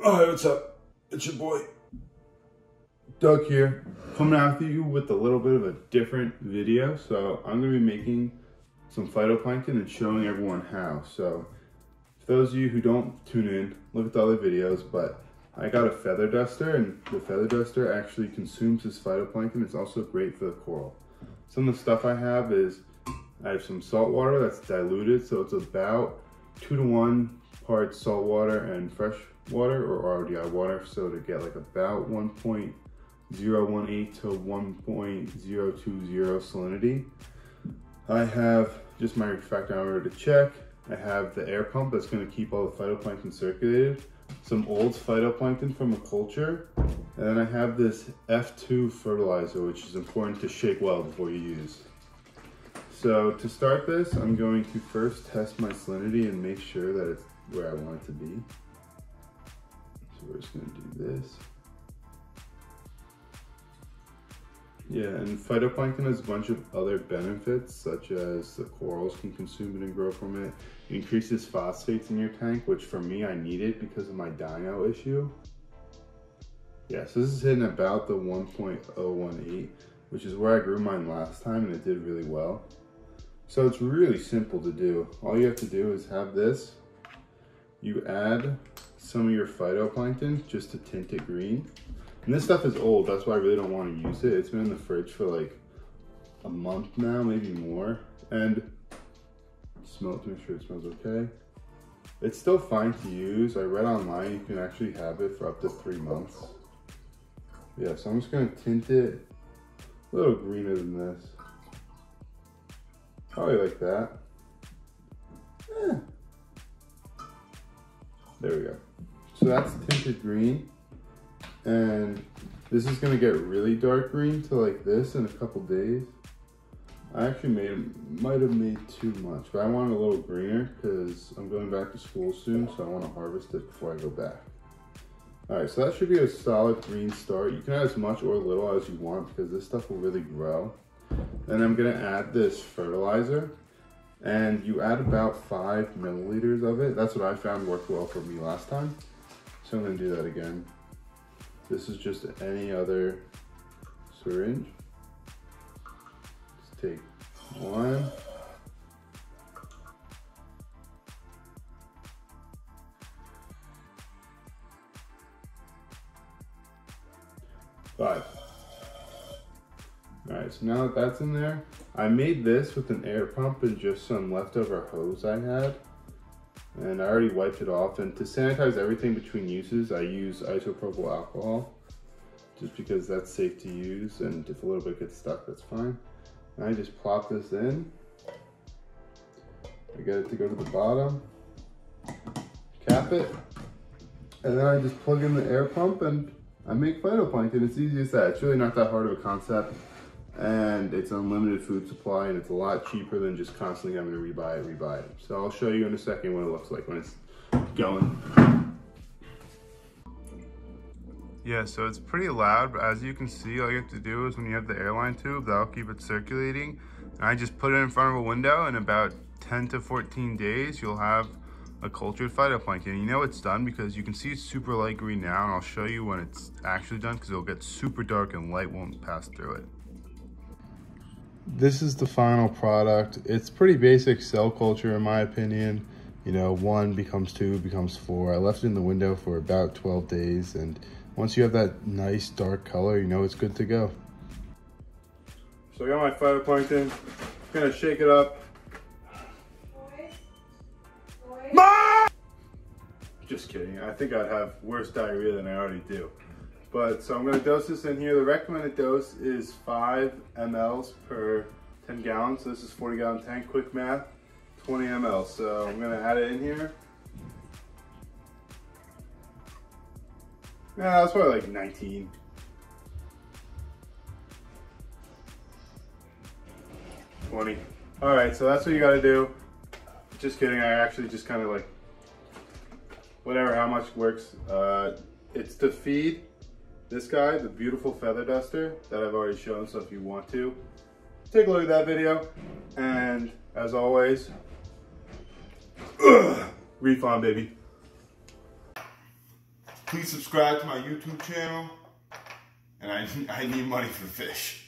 Alright, what's up? It's your boy, Doug here, coming after you with a little bit of a different video. So I'm gonna be making some phytoplankton and showing everyone how. So for those of you who don't tune in, look at the other videos, but I got a feather duster and the feather duster actually consumes this phytoplankton. It's also great for the coral. Some of the stuff I have is, I have some salt water that's diluted, so it's about two to one parts salt water and fresh water or RODI water. So to get like about 1.018 to 1.020 salinity. I have just my refractometer to check. I have the air pump that's gonna keep all the phytoplankton circulated. Some old phytoplankton from a culture. And then I have this F2 fertilizer, which is important to shake well before you use. So to start this, I'm going to first test my salinity and make sure that it's where I want it to be. So we're just gonna do this. Yeah, and phytoplankton has a bunch of other benefits, such as the corals can consume it and grow from it. It increases phosphates in your tank, which for me, I need it because of my dino issue. Yeah, so this is hitting about the 1.018, which is where I grew mine last time and it did really well. So it's really simple to do. All you have to do is have this. You add some of your phytoplankton just to tint it green. And this stuff is old, that's why I really don't want to use it. It's been in the fridge for like a month now, maybe more. And smell it to make sure it smells okay. It's still fine to use. I read online you can actually have it for up to three months. Yeah, so I'm just gonna tint it a little greener than this. Probably like that. Eh. There we go. So that's tinted green. And this is gonna get really dark green to like this in a couple days. I actually made, might have made too much, but I want a little greener because I'm going back to school soon, so I want to harvest it before I go back. All right, so that should be a solid green start. You can add as much or little as you want because this stuff will really grow. Then I'm gonna add this fertilizer and you add about five milliliters of it. That's what I found worked well for me last time. So I'm gonna do that again. This is just any other syringe. Just take one. Five. All right, so now that that's in there, I made this with an air pump and just some leftover hose I had. And I already wiped it off. And to sanitize everything between uses, I use isopropyl alcohol just because that's safe to use. And if a little bit gets stuck, that's fine. And I just plop this in. I get it to go to the bottom, cap it, and then I just plug in the air pump and I make phytoplankton. It's easy as that. It's really not that hard of a concept and it's unlimited food supply and it's a lot cheaper than just constantly having to rebuy it, rebuy it. So I'll show you in a second what it looks like when it's going. Yeah, so it's pretty loud, but as you can see, all you have to do is when you have the airline tube, that'll keep it circulating. And I just put it in front of a window in about 10 to 14 days, you'll have a cultured phytoplankton. You know it's done because you can see it's super light green now, and I'll show you when it's actually done because it'll get super dark and light won't pass through it. This is the final product. It's pretty basic cell culture in my opinion. You know, one becomes two, becomes four. I left it in the window for about 12 days and once you have that nice dark color, you know it's good to go. So I got my phytoplankton, gonna shake it up. Mom! Just kidding, I think I'd have worse diarrhea than I already do. But so I'm gonna dose this in here. The recommended dose is five mLs per 10 gallons. So this is 40 gallon tank, quick math, 20 ml. So I'm gonna add it in here. Yeah, that's probably like 19. Twenty. All right, so that's what you gotta do. Just kidding, I actually just kind of like, whatever, how much works. Uh, it's to feed this guy, the beautiful feather duster that I've already shown, so if you want to, take a look at that video. And as always, ugh, refund, baby. Please subscribe to my YouTube channel. And I, I need money for fish.